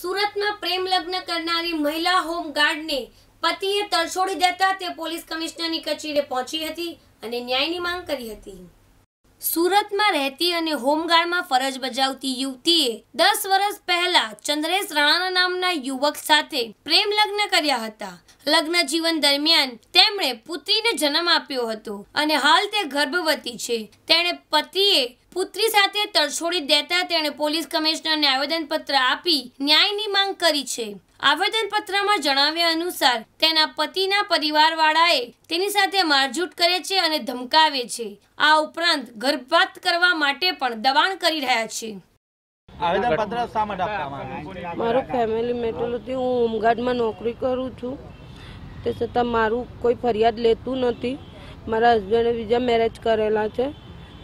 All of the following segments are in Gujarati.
સુરતમાં પ્રેમ લગ્ન કરનારી મહિલા હોમગાર્ડને પતિએ તરછોડી દેતા તે પોલીસ કમિશનરની કચેરીએ પહોંચી હતી અને ન્યાયની માંગ કરી હતી. સુરતમાં રહેતી અને હોમગાર્ડમાં ફરજ બજાવતી યુવતીએ દસ વર્ષ પહેલા ચંદ્રેશ રાણા નામના યુવક સાથે પ્રેમ લગ્ન કર્યા હતા. લગ્ન જીવન દરમિયાન તેમણે પુત્રીને જન્મ આપ્યો હતો અને હાલ તે ગર્ભવતી છે. તેણે પતિએ પુત્રી સાથે તરછોડી દેતા તેણે પોલીસ કમિશનરને આવેદનપત્ર આપી ન્યાયની માંગ કરી છે. આવેદનપત્રમાં જણાવ્યા અનુસાર તેના પતિના પરિવારવાળાએ તેની સાથે મારઝૂટ કરે છે અને ધમકાવે છે. આ ઉપરાંત ગર્ભપાત કરવા માટે પણ દબાણ કરી રહ્યા છે. આવેદન શા માટે આપવામાં મારું ફેમિલી મેટર હતી હું હોમગાર્ડમાં નોકરી કરું છું. તે છતાં મારું કોઈ ફરિયાદ લેતું નથી. મારા હસબન્ડે બીજા મેરેજ કરેલા છે.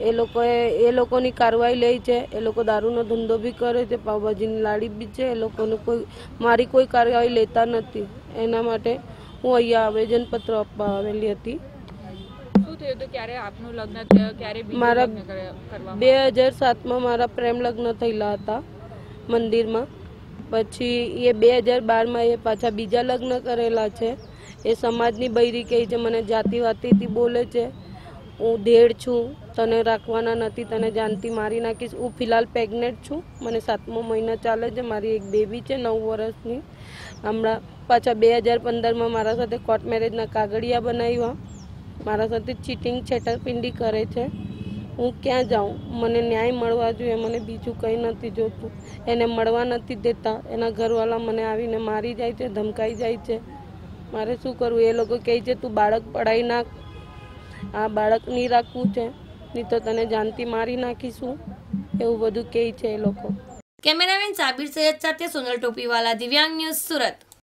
એ લોકોએ એ લોકોની કાર્યવાહી લે છે એ લોકો દારૂનો ધંધો બી કરે છે પાવભાજીની લાડી બી છે એ લોકોને કોઈ મારી કોઈ કાર્યવાહી લેતા નથી. એના માટે હું અહીંયા આવેદનપત્ર આપવા આવેલી હતી. શું થયું હતું? ક્યારે આપનું લગ્ન થયું? મારા બે હજાર સાતમાં મારા પ્રેમ લગ્ન થયેલા હતા મંદિરમાં. પછી એ બે હજાર બારમાં એ પાછા બીજા લગ્ન કરેલા છે. એ સમાજની બૈરી કહે છે મને જાતિવાતીથી બોલે છે. હું દેડ છું, તને રાખવાના નથી, તને જાનથી મારી નાખીશ. હું ફિલહાલ પ્રેગ્નેન્ટ છું. મને સાતમો મહિનો ચાલે છે. મારી એક બેબી છે, નવ વર્ષની. હમણાં પાછા બે હજાર પંદરમાં મારા સાથે કોર્ટ મેરેજના કાગળિયા બનાવ્યા. મારા સાથે ચીટિંગ છેતરપિંડી કરે છે. હું ક્યાં જાઉં? મને ન્યાય મળવા જોઈએ. મને બીજું કંઈ નથી જોતું. એને મળવા નથી દેતા. એના ઘરવાળા મને આવીને મારી જાય છે, ધમકાઈ જાય છે. મારે શું કરવું? એ લોકો કહે છે, તું બાળક પડાવી નાખ. આ બાળક નહીં રાખવું છે. નહીં તો તને જાનથી મારી નાખીશું. એવું બધું કહે છે એ લોકો. કેમેરામેન સાબિર સૈયદ સાથે સોનલ ટોપીવાલા દિવ્યાંગ ન્યૂઝ સુરત.